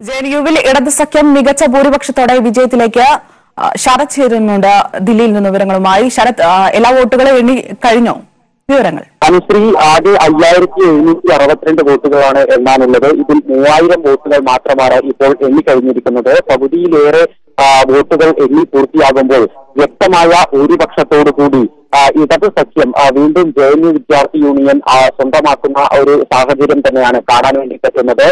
J N യുവിൽ ഇടത് സഖ്യം മികച്ച ഭൂരിപക്ഷത്തോടെ വിജയത്തിലേക്ക് ശരത് ചേരുന്നുണ്ട് ദില്ലിയിൽ നിന്ന് വിവരങ്ങളുമായി. ശരത് എല്ലാ വോട്ടുകളും എണ്ണി കഴിഞ്ഞോ? വിവരങ്ങൾ. അനുശ്രീ ആകെ അയ്യായിരത്തി എഴുന്നൂറ്റി അറുപത്തിരണ്ട് വോട്ടുകളാണ് എണ്ണാനുള്ളത്. ഇതിൽ മൂവായിരം വോട്ടുകൾ മാത്രമാണ് ഇപ്പോൾ എണ്ണിക്കഴിഞ്ഞിരിക്കുന്നത്. പകുതിയിലേറെ വോട്ടുകൾ എണ്ണി പൂർത്തിയാകുമ്പോൾ വ്യക്തമായ ഭൂരിപക്ഷത്തോടു കൂടി ഇടത് സഖ്യം വീണ്ടും ജെ എൻ യു വിദ്യാർത്ഥി യൂണിയൻ സ്വന്തമാക്കുന്ന ഒരു സാഹചര്യം തന്നെയാണ് കാണാൻ വേണ്ടി പറ്റുന്നത്.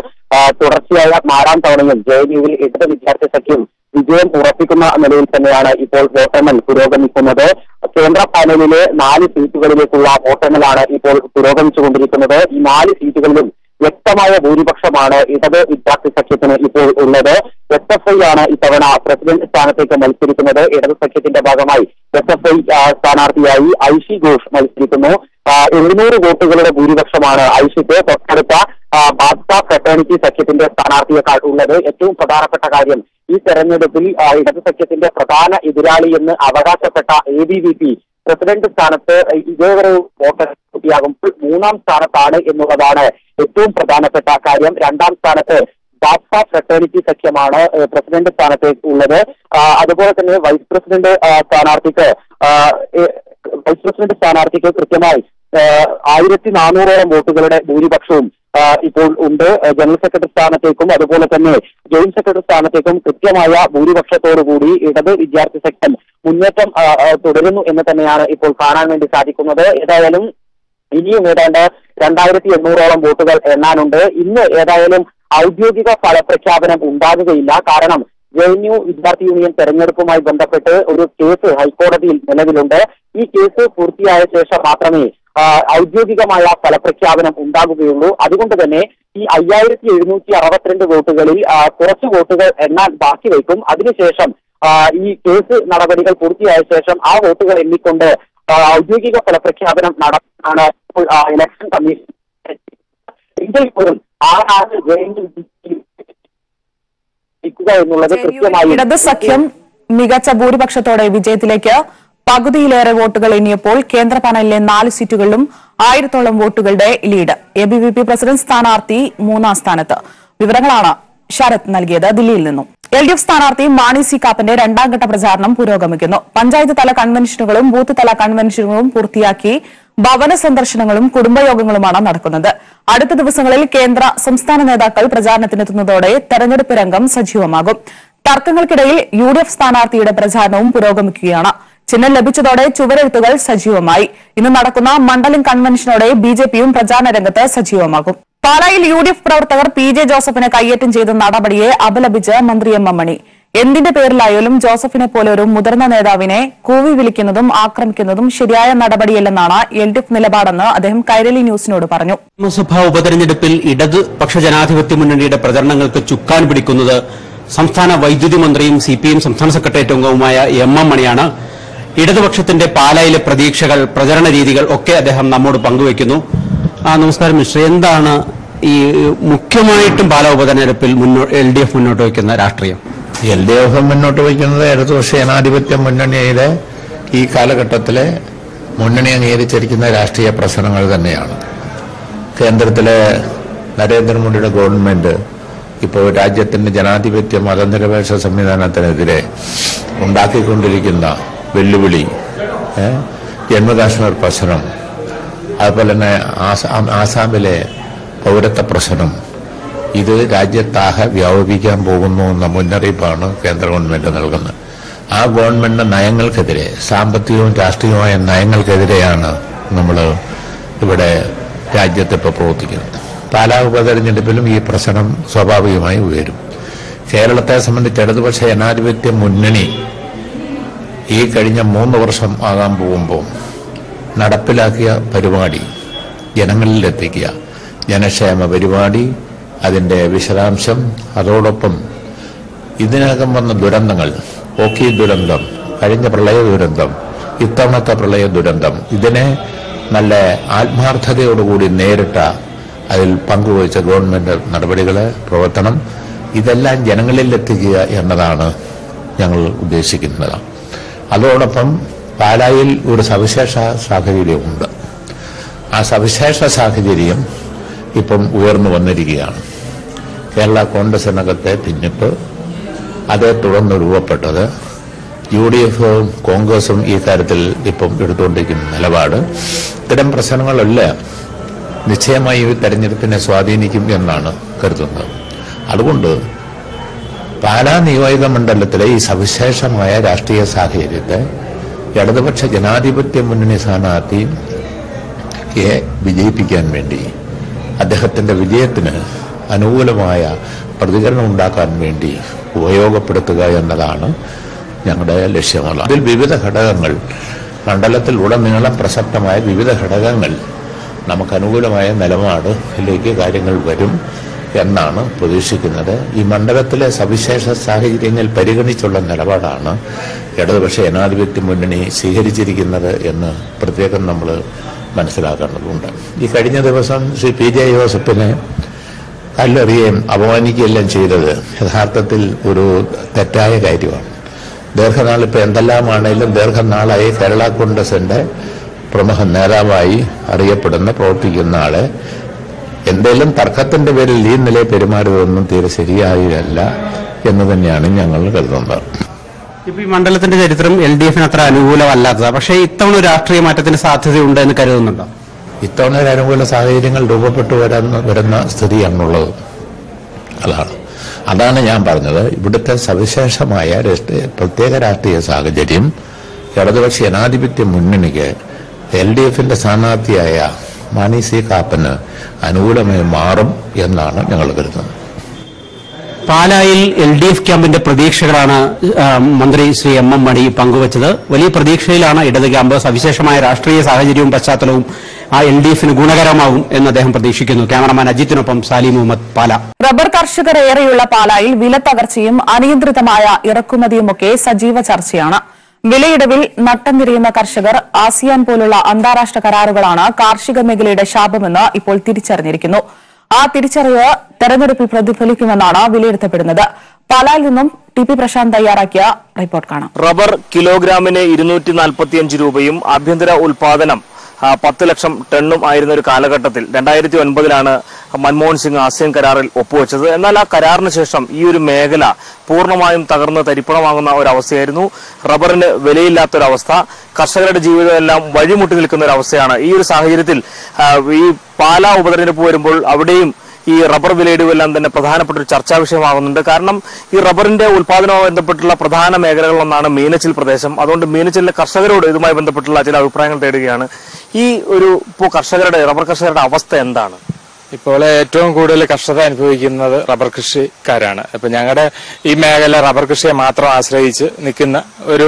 തുടർച്ചയായ നാലാം തവണയും ജെ എൻ യുവിൽ ഇടത് വിദ്യാർത്ഥി സഖ്യം വിജയം ഉറപ്പിക്കുന്ന നിലയിൽ തന്നെയാണ് ഇപ്പോൾ വോട്ടെണ്ണൽ പുരോഗമിക്കുന്നത്. കേന്ദ്ര പാനലിലെ നാല് സീറ്റുകളിലേക്കുള്ള വോട്ടെണ്ണലാണ് ഇപ്പോൾ പുരോഗമിച്ചുകൊണ്ടിരിക്കുന്നത്. ഈ നാല് സീറ്റുകളിലും വ്യക്തമായ ഭൂരിപക്ഷമാണ് ഇടത് വിദ്യാർത്ഥി സഖ്യത്തിന് ഇപ്പോൾ ഉള്ളത്. എസ് എഫ് ഐ ആണ് ഇത്തവണ പ്രസിഡന്റ് സ്ഥാനത്തേക്ക് മത്സരിക്കുന്നത്. ഇടത് സഖ്യത്തിന്റെ ഭാഗമായി എസ് എഫ് ഐ സ്ഥാനാർത്ഥിയായി ഐഷി ഘോഷ് മത്സരിക്കുന്നു. എഴുന്നൂറ് വോട്ടുകളുടെ ഭൂരിപക്ഷമാണ് ഐഷിക്ക്. തൊട്ടടുത്ത ഭാജപ ഫ്രട്ടേണിറ്റി സഖ്യത്തിന്റെ സ്ഥാനാർത്ഥിയേക്കാൾ ഉള്ളത് ഏറ്റവും പ്രധാനപ്പെട്ട കാര്യം ഈ തെരഞ്ഞെടുപ്പിൽ ഇടത് സഖ്യത്തിന്റെ പ്രധാന എതിരാളി എന്ന് അവകാശപ്പെട്ട A B V P president സ്ഥാനത്ത് ഇതേവരെ വോട്ടർ മൂന്നാം സ്ഥാനത്താണ് എന്നുള്ളതാണ് ഏറ്റവും പ്രധാനപ്പെട്ട കാര്യം. രണ്ടാം സ്ഥാനത്ത് ഭാജപ ഫ്രട്ടേണിറ്റി സഖ്യമാണ് പ്രസിഡന്റ് സ്ഥാനത്തേക്ക് ഉള്ളത്. അതുപോലെ തന്നെ വൈസ് പ്രസിഡന്റ് സ്ഥാനാർത്ഥിക്ക് വൈസ് പ്രസിഡന്റ് സ്ഥാനാർത്ഥിക്ക് കൃത്യമായി ആയിരത്തി നാനൂറോളം വോട്ടുകളുടെ ഭൂരിപക്ഷവും ഇപ്പോൾ ഉണ്ട്. ജനറൽ സെക്രട്ടറി സ്ഥാനത്തേക്കും അതുപോലെ തന്നെ ജോയിന്റ് സെക്രട്ടറി സ്ഥാനത്തേക്കും കൃത്യമായ ഭൂരിപക്ഷത്തോടുകൂടി ഇടത് വിദ്യാർത്ഥി സഖ്യം മുന്നേറ്റം തുടരുന്നു എന്ന് തന്നെയാണ് ഇപ്പോൾ കാണാൻ വേണ്ടി സാധിക്കുന്നത്. ഏതായാലും ഇനിയും ഏതാണ്ട് രണ്ടായിരത്തി എണ്ണൂറോളം വോട്ടുകൾ എണ്ണാനുണ്ട്. ഇന്ന് ഏതായാലും ഔദ്യോഗിക ഫലപ്രഖ്യാപനം ഉണ്ടാകുകയില്ല. കാരണം ജെ എൻ യു വിദ്യാർത്ഥി യൂണിയൻ തെരഞ്ഞെടുപ്പുമായി ബന്ധപ്പെട്ട് ഒരു കേസ് ഹൈക്കോടതിയിൽ നിലവിലുണ്ട്. ഈ കേസ് പൂർത്തിയായ ശേഷം മാത്രമേ ഔദ്യോഗികമായ ഫലപ്രഖ്യാപനം ഉണ്ടാകുകയുള്ളൂ. അതുകൊണ്ട് തന്നെ ഈ അയ്യായിരത്തി എഴുന്നൂറ്റി അറുപത്തിരണ്ട് വോട്ടുകളിൽ കുറച്ച് വോട്ടുകൾ എണ്ണാൻ ബാക്കി വയ്ക്കും. അതിനുശേഷം ഈ കേസ് നടപടികൾ പൂർത്തിയായ ശേഷം ആ വോട്ടുകൾ എണ്ണിക്കൊണ്ട് ഔദ്യോഗിക ഫലപ്രഖ്യാപനം നടത്താനാണ് ഇലക്ഷൻ കമ്മീഷൻ എങ്കിൽ പോലും ആരാണ് ജയിക്കുക എന്നുള്ളത് കൃത്യമായി ഇടത് സഖ്യം മികച്ച ഭൂരിപക്ഷത്തോടെ വിജയത്തിലേക്ക് പകുതിയിലേറെ വോട്ടുകൾ എണ്ണിയപ്പോൾ കേന്ദ്ര പാനലിലെ നാല് സീറ്റുകളിലും ആയിരത്തോളം വോട്ടുകളുടെ lead. A B V P president സ്ഥാനാർത്ഥി മൂന്നാം സ്ഥാനത്ത്. വിവരങ്ങളാണ് ശരത് നൽകിയത് ദില്ലിയിൽ നിന്നും. എൽ ഡി എഫ് സ്ഥാനാർത്ഥി മാണി സി കാപ്പന്റെ രണ്ടാം ഘട്ട പ്രചാരണം പുരോഗമിക്കുന്നു. പഞ്ചായത്ത് തല കൺവെൻഷനുകളും ബൂത്ത് തല കൺവെൻഷനുകളും പൂർത്തിയാക്കി ഭവന സന്ദർശനങ്ങളും കുടുംബയോഗങ്ങളുമാണ് നടക്കുന്നത്. അടുത്ത ദിവസങ്ങളിൽ കേന്ദ്ര സംസ്ഥാന നേതാക്കൾ പ്രചാരണത്തിനെത്തുന്നതോടെ തെരഞ്ഞെടുപ്പ് രംഗം സജീവമാകും. തർക്കങ്ങൾക്കിടയിൽ യു ഡി എഫ് സ്ഥാനാർത്ഥിയുടെ പ്രചാരണവും പുരോഗമിക്കുകയാണ്. ചിഹ്നം ലഭിച്ചതോടെ ചുവരെഴുത്തുകൾ സജീവമായി. ഇന്ന് നടക്കുന്ന മണ്ഡലം കൺവെൻഷനോടെ ബി ജെ പിയും പ്രചാരണ രംഗത്ത് സജീവമാകും. പാലായിൽ യു ഡി എഫ് പ്രവർത്തകർ പി ജെ ജോസഫിനെ കയ്യേറ്റം ചെയ്ത നടപടിയെ അപലപിച്ച് മന്ത്രി എം എം മണി. എന്തിന്റെ പേരിലായാലും ജോസഫിനെ പോലെ ഒരു മുതിർന്ന നേതാവിനെ കൂവി വിളിക്കുന്നതും ആക്രമിക്കുന്നതും ശരിയായ നടപടിയല്ലെന്നാണ് എൽ ഡി എഫ് നിലപാടെന്ന് അദ്ദേഹം കൈരളി ന്യൂസിനോട് പറഞ്ഞു. നിയമസഭാ ഉപതെരഞ്ഞെടുപ്പിൽ ഇടത് പക്ഷ ജനാധിപത്യ മുന്നണിയുടെ പ്രചരണങ്ങൾക്ക് ചുക്കാൻ പിടിക്കുന്നത് സംസ്ഥാന വൈദ്യുതി മന്ത്രിയും സി പി എം സംസ്ഥാന സെക്രട്ടേറിയറ്റ് അംഗവുമായ എം എം മണിയാണ്. ഇടതുപക്ഷത്തിന്റെ പാലായിലെ പ്രതീക്ഷകൾ പ്രചരണ രീതികൾ ഒക്കെ അദ്ദേഹം നമ്മോട് പങ്കുവയ്ക്കുന്നു. ആ നമസ്കാരം മിസ്റ്റർ. എന്താണ് ഈ മുഖ്യമായിട്ടും പാലാ ഉപതെരഞ്ഞെടുപ്പിൽ എൽ ഡി എഫ് മുന്നോട്ട് വയ്ക്കുന്ന രാഷ്ട്രീയം? എൽ ഡി എഫ് മുന്നോട്ട് വയ്ക്കുന്നത് ഇടതുപക്ഷ ജനാധിപത്യ മുന്നണിയിലെ ഈ കാലഘട്ടത്തിലെ മുന്നണി അംഗീകരിച്ചിരിക്കുന്ന രാഷ്ട്രീയ പ്രശ്നങ്ങൾ തന്നെയാണ്. കേന്ദ്രത്തിലെ നരേന്ദ്രമോദിയുടെ ഗവൺമെന്റ് ഇപ്പോൾ രാജ്യത്തിന്റെ ജനാധിപത്യ മതനിരപേക്ഷ സംവിധാനത്തിനെതിരെ ഉണ്ടാക്കിക്കൊണ്ടിരിക്കുന്ന വെല്ലുവിളി ജന്മകാശ്മീർ പ്രശ്നം അതുപോലെ തന്നെ ആസാമിലെ പൗരത്വ പ്രശ്നം ഇത് രാജ്യത്താകെ വ്യാപിക്കാൻ പോകുന്നു എന്ന മുന്നറിയിപ്പാണ് കേന്ദ്ര ഗവൺമെന്റ് നൽകുന്നത്. ആ ഗവൺമെന്റിന്റെ നയങ്ങൾക്കെതിരെ സാമ്പത്തികവും രാഷ്ട്രീയവുമായ നയങ്ങൾക്കെതിരെയാണ് നമ്മൾ ഇവിടെ രാജ്യത്ത് ഇപ്പോൾ പ്രവർത്തിക്കുന്നത്. പാലാ ഉപതെരഞ്ഞെടുപ്പിലും ഈ പ്രശ്നം സ്വാഭാവികമായി ഉയരും. കേരളത്തെ സംബന്ധിച്ച് ഇടതുപക്ഷ ജനാധിപത്യ മുന്നണി ഈ കഴിഞ്ഞ മൂന്ന് വർഷം ആകാൻ പോകുമ്പോൾ നടപ്പിലാക്കിയ പരിപാടി ജനങ്ങളിലെത്തിക്കുക. ജനക്ഷേമ പരിപാടി അതിന്റെ വിശദാംശം അതോടൊപ്പം ഇതിനകം വന്ന ദുരന്തങ്ങൾ ഓക്കി ദുരന്തം കഴിഞ്ഞ പ്രളയ ദുരന്തം ഇത്തവണത്തെ പ്രളയ ദുരന്തം ഇതിനെ നല്ല ആത്മാർത്ഥതയോടുകൂടി നേരിട്ട അതിൽ പങ്കുവച്ച ഗവൺമെന്റ് നടപടികൾ പ്രവർത്തനം ഇതെല്ലാം ജനങ്ങളിൽ എത്തിക്കുക എന്നതാണ് ഞങ്ങൾ ഉദ്ദേശിക്കുന്നത്. അതോടൊപ്പം പാലായിൽ ഒരു സവിശേഷ സാഹചര്യമുണ്ട് ആ സവിശേഷ സാഹചര്യം ഇപ്പം ഉയർന്നു വന്നിരിക്കുകയാണ്. കേരള കോൺഗ്രസിനകത്തെ ഭിന്നിപ്പ് അതേ തുടർന്ന് രൂപപ്പെട്ടത് യു ഡി എഫും കോൺഗ്രസും ഈ കാര്യത്തിൽ ഇപ്പം എടുത്തുകൊണ്ടിരിക്കുന്ന നിലപാട്. ഇത്തരം പ്രശ്നങ്ങളെല്ലാം. നിശ്ചയമായി ഈ തെരഞ്ഞെടുപ്പിനെ സ്വാധീനിക്കും എന്നാണ് കരുതുന്നത്. അതുകൊണ്ട് പാലാ നിയോജക മണ്ഡലത്തിലെ ഈ സവിശേഷമായ രാഷ്ട്രീയ സാഹചര്യത്തെ ഇടതുപക്ഷ ജനാധിപത്യ മുന്നണി സ്ഥാനാർത്ഥിയെ വിജയിപ്പിക്കാൻ വേണ്ടി അദ്ദേഹത്തിന്റെ വിജയത്തിന് അനുകൂലമായ പ്രതികരണം ഉണ്ടാക്കാൻ വേണ്ടി ഉപയോഗപ്പെടുത്തുക എന്നതാണ് ഞങ്ങളുടെ ലക്ഷ്യങ്ങൾ. അതിൽ വിവിധ ഘടകങ്ങൾ മണ്ഡലത്തിൽ ഉടനീളം പ്രസക്തമായ വിവിധ ഘടകങ്ങൾ നമുക്ക് അനുകൂലമായ നിലപാടിലേക്ക് കാര്യങ്ങൾ വരും എന്നാണ് പ്രതീക്ഷിക്കുന്നത്. ഈ മണ്ഡലത്തിലെ സവിശേഷ സാഹചര്യങ്ങൾ പരിഗണിച്ചുള്ള നിലപാടാണ് ഇടതുപക്ഷ ജനാധിപത്യ മുന്നണി സ്വീകരിച്ചിരിക്കുന്നത് എന്ന് പ്രത്യേകം നമ്മൾ മനസ്സിലാക്കേണ്ടതുണ്ട്. ഈ കഴിഞ്ഞ ദിവസം ശ്രീ പി ജെ ജോസഫിനെ കല്ലെറിയുകയും അപമാനിക്കുകയെല്ലാം ചെയ്തത് യഥാർത്ഥത്തിൽ ഒരു തെറ്റായ കാര്യമാണ്. ദീർഘനാൾ ഇപ്പോൾ എന്തെല്ലാമാണേലും ദീർഘനാളായി കേരള കോൺഗ്രസിന്റെ പ്രമുഖ നേതാവായി അറിയപ്പെടുന്ന പ്രവർത്തിക്കുന്ന ആളെ. എന്തെങ്കിലും തർക്കത്തിന്റെ പേരിൽ ഈ നിലയിൽ പെരുമാറിയതൊന്നും തീരെ ശരിയായതല്ല എന്ന് തന്നെയാണ് ഞങ്ങൾ കരുതുന്നത്. ഇപ്പൊ ഈ മണ്ഡലത്തിന്റെ ചരിത്രം എൽ ഡി എഫിന് അത്ര അനുകൂലമല്ലാത്തതാണ് പക്ഷേ ഇത്തവണ ഒരു രാഷ്ട്രീയ മാറ്റത്തിന് സാധ്യതയുണ്ട് എന്ന് കരുതുന്നുണ്ടോ? ഇത്തവണ ഒരു അനുകൂല സാഹചര്യങ്ങൾ രൂപപ്പെട്ടു വരാൻ വരുന്ന സ്ഥിതിയാണുള്ളത്. അതാണ്. അതാണ് ഞാൻ പറഞ്ഞത്. ഇവിടുത്തെ സവിശേഷമായ പ്രത്യേക രാഷ്ട്രീയ സാഹചര്യം ഇടതുപക്ഷ ജനാധിപത്യ മുന്നണിക്ക് എൽ ഡി എഫിന്റെ സ്ഥാനാർത്ഥിയായ മാണി സി കാപ്പന് അനുകൂലമായി മാറും എന്നാണ് ഞങ്ങൾ കരുതുന്നത്. പാലായിൽ എൽ ഡി എഫ് ക്യാമ്പിന്റെ പ്രതീക്ഷകളാണ് മന്ത്രി ശ്രീ എം എം മണി പങ്കുവച്ചത്. വലിയ പ്രതീക്ഷയിലാണ് ഇടത് ക്യാമ്പ് സവിശേഷമായ രാഷ്ട്രീയ സാഹചര്യവും പശ്ചാത്തലവും ആ എൽ ഡി എഫിന് ഗുണകരമാവും എന്ന് അദ്ദേഹം പ്രതീക്ഷിക്കുന്നു. ക്യാമറമാൻ അജിത്തിനൊപ്പം സാലി മുഹമ്മദ് പാല. റബ്ബർ കർഷകർ ഏറെയുള്ള പാലായിൽ വിലത്തകർച്ചയും അനിയന്ത്രിതമായ ഇറക്കുമതിയുമൊക്കെ സജീവ ചർച്ചയാണ്. വിലയിടവിൽ നട്ടം തിരിയുന്ന കർഷകർ ആസിയാൻ പോലുള്ള അന്താരാഷ്ട്ര കരാറുകളാണ് കാർഷിക മേഖലയുടെ ശാപമെന്ന് ഇപ്പോൾ തിരിച്ചറിഞ്ഞിരിക്കുന്നു. ആ തിരിച്ചറിവ് തെരഞ്ഞെടുപ്പിൽ പ്രതിഫലിക്കുമെന്നാണ് വിലയിരുത്തപ്പെടുന്നത്. പാലായിൽ നിന്നും ടി പി പ്രശാന്ത് തയ്യാറാക്കിയ റിപ്പോർട്ട് കാണാം. റബ്ബർ കിലോഗ്രാമിന് ഇരുന്നൂറ്റി രൂപയും ആഭ്യന്തര ഉൽപാദനം പത്ത് ലക്ഷം ടണ്ണും ആയിരുന്ന ഒരു കാലഘട്ടത്തിൽ രണ്ടായിരത്തി ഒൻപതിലാണ് മൻമോഹൻ സിംഗ് ആസിയൻ കരാറിൽ ഒപ്പുവെച്ചത്. എന്നാൽ ആ കരാറിന് ശേഷം ഈ ഒരു മേഖല പൂർണമായും തകർന്ന് തരിപ്പണമാകുന്ന ഒരവസ്ഥയായിരുന്നു. റബ്ബറിന് വിലയില്ലാത്തൊരവസ്ഥ കർഷകരുടെ ജീവിതമെല്ലാം വഴിമുട്ടി നിൽക്കുന്ന ഒരു അവസ്ഥയാണ് ഈ ഒരു സാഹചര്യത്തിൽ. ഈ പാലാ ഉപതെരഞ്ഞെടുപ്പ് വരുമ്പോൾ അവിടെയും ഈ റബ്ബർ വിലയിടുവെല്ലാം തന്നെ പ്രധാനപ്പെട്ട ഒരു ചർച്ചാ വിഷയമാകുന്നുണ്ട്. കാരണം ഈ റബ്ബറിന്റെ ഉൽപാദനവുമായി ബന്ധപ്പെട്ടുള്ള പ്രധാന മേഖലകളിലൊന്നാണ് മീനച്ചിൽ പ്രദേശം. അതുകൊണ്ട് മീനച്ചിലെ കർഷകരോട് ഇതുമായി ബന്ധപ്പെട്ടുള്ള ചില അഭിപ്രായങ്ങൾ തേടുകയാണ്. ഈ ഒരു ഇപ്പോൾ കർഷകരുടെ റബ്ബർ കർഷകരുടെ അവസ്ഥ എന്താണ്? ഇപ്പോൾ ഏറ്റവും കൂടുതൽ കഷ്ടത അനുഭവിക്കുന്നത് റബ്ബർ കൃഷിക്കാരാണ്. അപ്പൊ ഞങ്ങളുടെ ഈ മേഖല റബ്ബർ കൃഷിയെ മാത്രം ആശ്രയിച്ച് നിൽക്കുന്ന ഒരു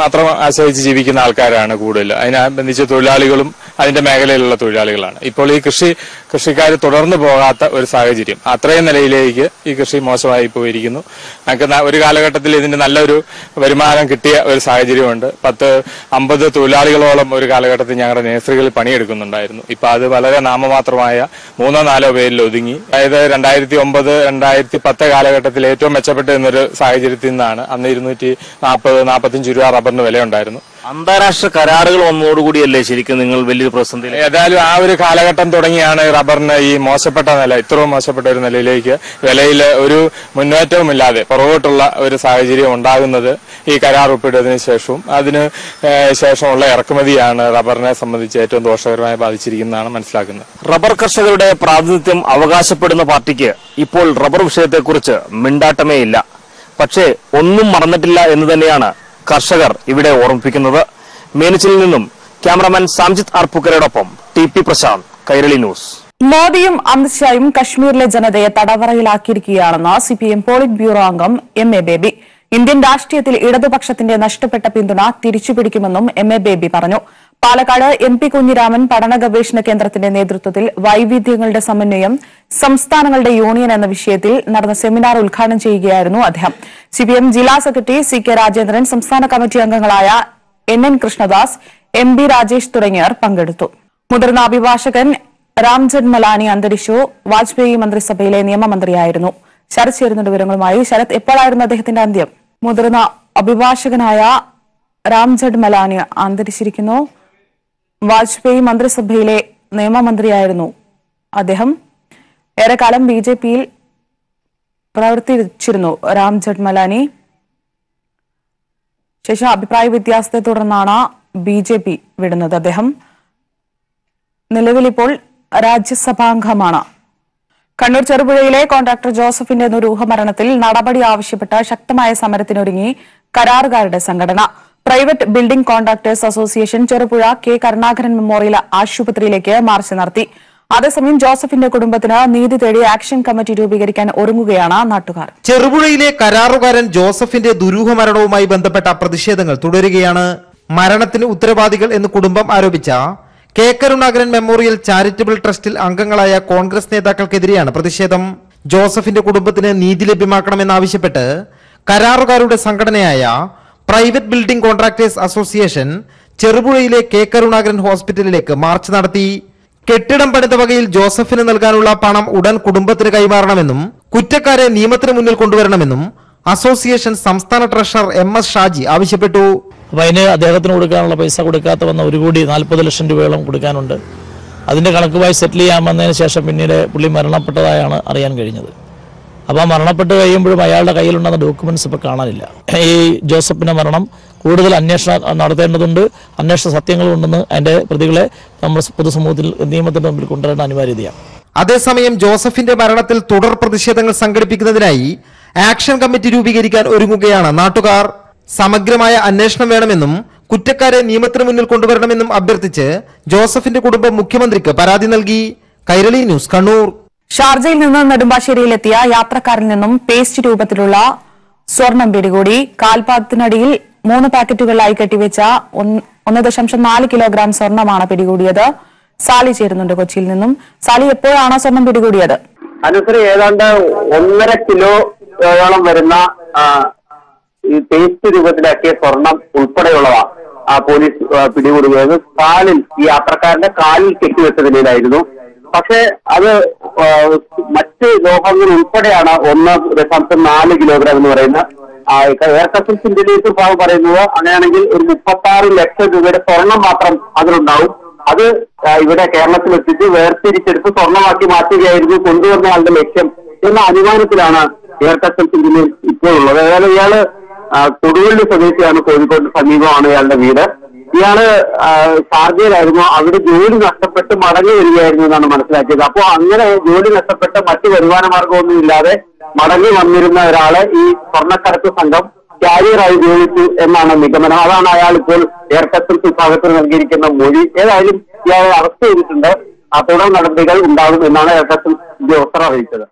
മാത്രം ആശ്രയിച്ച് ജീവിക്കുന്ന ആൾക്കാരാണ് കൂടുതൽ അതിനനുബന്ധിച്ച് തൊഴിലാളികളും അതിന്റെ മേഖലയിലുള്ള തൊഴിലാളികളാണ്. ഇപ്പോൾ ഈ കൃഷി കൃഷിക്കാർ തുടർന്നു പോകാത്ത ഒരു സാഹചര്യം. അത്രയും നിലയിലേക്ക് ഈ കൃഷി മോശമായി പോയിരിക്കുന്നു. ഞങ്ങൾക്ക് ഒരു കാലഘട്ടത്തിൽ ഇതിന്റെ നല്ലൊരു വരുമാനം കിട്ടിയ ഒരു സാഹചര്യമുണ്ട്. പത്ത് അമ്പത് തൊഴിലാളികളോളം ഒരു കാലഘട്ടത്തിൽ ഞങ്ങളുടെ നേഴ്സറികളിൽ പണിയെടുക്കുന്നുണ്ടായിരുന്നു. ഇപ്പൊ അത് വളരെ നാമമാത്രമായ മൂന്നോ നാലോ പേരിൽ ഒതുങ്ങി. അതായത് രണ്ടായിരത്തി ഒമ്പത് രണ്ടായിരത്തി പത്ത് കാലഘട്ടത്തിൽ ഏറ്റവും മെച്ചപ്പെട്ട എന്നൊരു സാഹചര്യത്തിൽ നിന്നാണ് അന്ന് ഇരുന്നൂറ്റി നാൽപ്പത് നാൽപ്പത്തഞ്ച് രൂപ റബ്ബറിന് വിലയുണ്ടായിരുന്നു. അന്താരാഷ്ട്ര കരാറുകൾ ഒന്നോടുകൂടിയല്ലേ ശരിക്കും നിങ്ങൾ വലിയൊരു പ്രതിസന്ധി ഏതായാലും ആ ഒരു കാലഘട്ടം തുടങ്ങിയാണ് റബ്ബറിന് ഈ മോശപ്പെട്ട നില ഇത്രയും മോശപ്പെട്ട ഒരു നിലയിലേക്ക് വിലയിൽ ഒരു മുന്നേറ്റവുമില്ലാതെ പുറകോട്ടുള്ള ഒരു സാഹചര്യം ഉണ്ടാകുന്നത് ഈ കരാർ ഒപ്പിട്ടതിന് ശേഷവും. അതിന് ശേഷമുള്ള ഇറക്കുമതിയാണ് റബ്ബറിനെ സംബന്ധിച്ച് ഏറ്റവും ദോഷകരമായി ബാധിച്ചിരിക്കുന്നതാണ് മനസ്സിലാക്കുന്നത്. റബ്ബർ കർഷകരുടെ പ്രാതിനിധ്യം അവകാശപ്പെടുന്ന പാർട്ടിക്ക് ഇപ്പോൾ റബ്ബർ വിഷയത്തെക്കുറിച്ച് മിണ്ടാട്ടമേ ഇല്ല പക്ഷേ ഒന്നും മറന്നിട്ടില്ല എന്ന് തന്നെയാണ് കർഷകർ ഇവിടെ ഓർമ്മിപ്പിക്കുന്നത്. മേനച്ചിലിൽ നിന്നും cameraman Samjith ആർപ്പുക്കരയോടൊപ്പം T P Prasanth Kairali news. മോദിയും അമിത്ഷായും കശ്മീരിലെ ജനതയെ തടവറയിലാക്കിയിരിക്കുകയാണെന്ന് സിപിഎം പോളിറ്റ് ബ്യൂറോ അംഗം എം എ ബേബി. ഇന്ത്യൻ രാഷ്ട്രീയത്തിൽ ഇടതുപക്ഷത്തിന്റെ നഷ്ടപ്പെട്ട പിന്തുണ തിരിച്ചുപിടിക്കുമെന്നും എം എ ബേബി പറഞ്ഞു. പാലക്കാട് എം പി കുഞ്ഞിരാമൻ പഠന ഗവേഷണ കേന്ദ്രത്തിന്റെ നേതൃത്വത്തിൽ വൈവിധ്യങ്ങളുടെ സമന്വയം സംസ്ഥാനങ്ങളുടെ യൂണിയൻ എന്ന വിഷയത്തിൽ നടന്ന സെമിനാർ ഉദ്ഘാടനം ചെയ്യുകയായിരുന്നു അദ്ദേഹം. സിപിഎം ജില്ലാ സെക്രട്ടറി സി കെ രാജേന്ദ്രൻ സംസ്ഥാന കമ്മിറ്റി അംഗങ്ങളായ N N Krishnadas M B Rajesh തുടങ്ങിയവർ പങ്കെടുത്തു. മുതിർന്ന അഭിഭാഷകൻ രാംജൻ മലാനി അന്തരിച്ചു. വാജ്പേയി മന്ത്രിസഭയിലെ നിയമമന്ത്രിയായിരുന്നു. ശരത് ചേരുന്നുണ്ട് വിവരങ്ങളുമായി. ശരത് എപ്പോഴായിരുന്നു അദ്ദേഹത്തിന്റെ അന്ത്യം? മുതിർന്ന അഭിഭാഷകനായ രാംജഡ് മലാനി അന്തരിച്ചിരിക്കുന്നു. വാജ്പേയി മന്ത്രിസഭയിലെ നിയമമന്ത്രിയായിരുന്നു അദ്ദേഹം. ഏറെക്കാലം ബി ജെ പിയിൽ പ്രവർത്തിച്ചിരുന്നു രാം ജഠ്മലാനി. ശേഷം അഭിപ്രായ വ്യത്യാസത്തെ തുടർന്നാണ് ബി ജെ പി വിടുന്നത് അദ്ദേഹം. നിലവിലിപ്പോൾ രാജ്യസഭാംഗമാണ്. കണ്ണൂർ ചെറുപുഴയിലെ കോൺട്രാക്ടർ ജോസഫിന്റെ ദുരൂഹ മരണത്തിൽ നടപടി ആവശ്യപ്പെട്ട് ശക്തമായ സമരത്തിനൊരുങ്ങി കരാറുകാരുടെ സംഘടന. Private building contractors association Cherupuzha K Karunakaran memorial ആശുപത്രിയിലേക്ക് മാർച്ച് നടത്തി. അതേസമയം ജോസഫിന്റെ കുടുംബത്തിന് നീതി തേടി ആക്ഷൻ കമ്മിറ്റി രൂപീകരിക്കാൻ ഒരുങ്ങുകയാണ് നാട്ടുകാർ. ചെറുപുഴയിലെ കരാറുകാരൻ ജോസഫിന്റെ ദുരൂഹ മരണവുമായി ബന്ധപ്പെട്ട പ്രതിഷേധങ്ങൾ തുടരുകയാണ്. മരണത്തിന് ഉത്തരവാദികൾ എന്ന് കുടുംബം ആരോപിച്ച കെ കരുണാകരൻ മെമ്മോറിയൽ ചാരിറ്റബിൾ ട്രസ്റ്റിൽ അംഗങ്ങളായ കോൺഗ്രസ് നേതാക്കൾക്കെതിരെയാണ് പ്രതിഷേധം. ജോസഫിന്റെ കുടുംബത്തിന് നീതി ലഭ്യമാക്കണമെന്നാവശ്യപ്പെട്ട് കരാറുകാരുടെ സംഘടനയായ പ്രൈവറ്റ് ബിൽഡിംഗ് കോൺട്രാക്ടേഴ്സ് അസോസിയേഷൻ ചെറുപുഴയിലെ കെ കരുണാകരൻ ഹോസ്പിറ്റലിലേക്ക് മാർച്ച് നടത്തി. കെട്ടിടം പണിത വകയിൽ ജോസഫിന് നൽകാനുള്ള പണം ഉടൻ കുടുംബത്തിന് കൈമാറണമെന്നും കുറ്റക്കാരെ നിയമത്തിന് മുന്നിൽ കൊണ്ടുവരണമെന്നും അസോസിയേഷൻ സംസ്ഥാന ട്രഷറർ എം എസ് ഷാജി ആവശ്യപ്പെട്ടു. അതിന് അദ്ദേഹത്തിന് കൊടുക്കാനുള്ള പൈസ കൊടുക്കാത്ത വന്ന ഒരു കോടി നാൽപ്പത് ലക്ഷം രൂപയോളം കൊടുക്കാനുണ്ട്. അതിന്റെ കണക്കുമായി സെറ്റിൽ ചെയ്യാൻ വന്നതിന് ശേഷം പിന്നീട് പുള്ളി മരണപ്പെട്ടതായാണ് അറിയാൻ കഴിഞ്ഞത്. അപ്പോൾ മരണപ്പെട്ട് കഴിയുമ്പോഴും അയാളുടെ കയ്യിലുണ്ടെന്ന ഡോക്യുമെന്റ്സ് ഇപ്പോൾ കാണാനില്ല. ഈ ജോസഫിന്റെ മരണം കൂടുതൽ അന്വേഷണം നടത്തേണ്ടതുണ്ട്. അന്വേഷണ സത്യങ്ങളുണ്ടെന്ന് അതിന്റെ പ്രതികളെ നമ്മൾ പൊതുസമൂഹത്തിൽ നിയമത്തിന്റെ മുമ്പിൽ കൊണ്ടുവരേണ്ട അനിവാര്യതയാണ്. അതേസമയം ജോസഫിന്റെ മരണത്തിൽ തുടർ പ്രതിഷേധങ്ങൾ സംഘടിപ്പിക്കുന്നതിനായി ആക്ഷൻ കമ്മിറ്റി രൂപീകരിക്കാൻ ഒരുങ്ങുകയാണ് നാട്ടുകാർ. സമഗ്രമായ അന്വേഷണം വേണമെന്നും കുറ്റക്കാരെ നിയമത്തിന് മുന്നിൽ കൊണ്ടുവരണമെന്നും അഭ്യർത്ഥിച്ച് ജോസഫിന്റെ കുടുംബം മുഖ്യമന്ത്രിക്ക് പരാതി നൽകി. കൈരളി ന്യൂസ് കണ്ണൂർ. ഷാർജയിൽ നിന്ന് നെടുമ്പാശ്ശേരിയിലെത്തിയ യാത്രക്കാരിൽ നിന്നും പേസ്റ്റ് രൂപത്തിലുള്ള സ്വർണം പിടികൂടി. കാൽപാദത്തിനടിയിൽ മൂന്ന് പാക്കറ്റുകളിലായി കെട്ടിവെച്ച ഒന്ന് ദശാംശം നാല് കിലോഗ്രാം സ്വർണമാണ് പിടികൂടിയത്. സാലി ചേരുന്നുണ്ട് കൊച്ചിയിൽ നിന്നും. സാലി എപ്പോഴാണ് സ്വർണം പിടികൂടിയത്? അനുസരി ഏതാണ്ട് ഒന്നര കിലോയോളം വരുന്ന ഈ പേസ്റ്റ് രൂപത്തിലാക്കിയ സ്വർണം ഉൾപ്പെടെയുള്ളവ ആ പോലീസ് പിടികൂടുകയത് കാലിൽ ഈ യാത്രക്കാരന്റെ കാലിൽ കെട്ടിവെച്ച നിലയിലായിരുന്നു. പക്ഷെ അത് മറ്റ് ലോഹങ്ങൾ ഉൾപ്പെടെയാണ് ഒന്ന് ദശാംശം നാല് കിലോഗ്രാം എന്ന് പറയുന്ന എയർ കസ്റ്റംസ് ഇന്റലിജൻസ് വിഭാഗം പറയുന്നത് അങ്ങനെയാണെങ്കിൽ ഒരു മുപ്പത്തി ആറ് ലക്ഷം രൂപയുടെ സ്വർണം മാത്രം അതിലുണ്ടാവും. അത് ഇവിടെ കേരളത്തിൽ എത്തിച്ച് വേർതിരിച്ചെടുത്ത് സ്വർണമാക്കി മാറ്റുകയായിരുന്നു കൊണ്ടുവന്ന ആളുടെ ലക്ഷ്യം എന്ന അനുമാനത്തിലാണ് എയർ കസ്റ്റംസ് ഇപ്പോൾ ഉള്ളത് അതായത് ഇയാൾ കൊടുവള്ളി സ്വദേശിയാണ് കോഴിക്കോട് സമീപമാണ് ഇയാളുടെ വീട്. ഇയാൾ ഷാർജയിലായിരുന്നു അവിടെ ജോലി നഷ്ടപ്പെട്ട് മടങ്ങി വരികയായിരുന്നു എന്നാണ് മനസ്സിലാക്കിയത്. അപ്പോൾ അങ്ങനെ ജോലി നഷ്ടപ്പെട്ട് മറ്റു വരുമാന മാർഗമൊന്നും ഇല്ലാതെ മടങ്ങി വന്നിരുന്ന ഒരാളെ ഈ സ്വർണക്കടത്ത് സംഘം ക്യാരിയറായി ഉപയോഗിച്ചു എന്നാണ് നിഗമനം. അതാണ് അയാൾ ഇപ്പോൾ എയർ കസ്റ്റംസ് വിഭാഗത്തിന് നൽകിയിരിക്കുന്ന മൊഴി. ഏതായാലും ഇയാളെ അറസ്റ്റ് ചെയ്തിട്ടുണ്ട്. തുടർ നടപടികൾ ഉണ്ടാകും എന്നാണ് എയർ കസ്റ്റംസ് ഉദ്യോഗസ്ഥർ അറിയിച്ചത്.